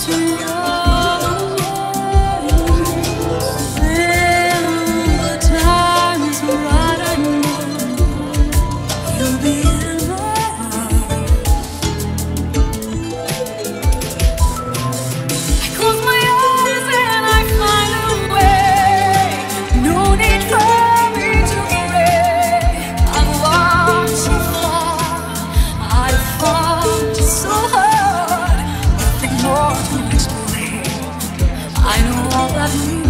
去 love me.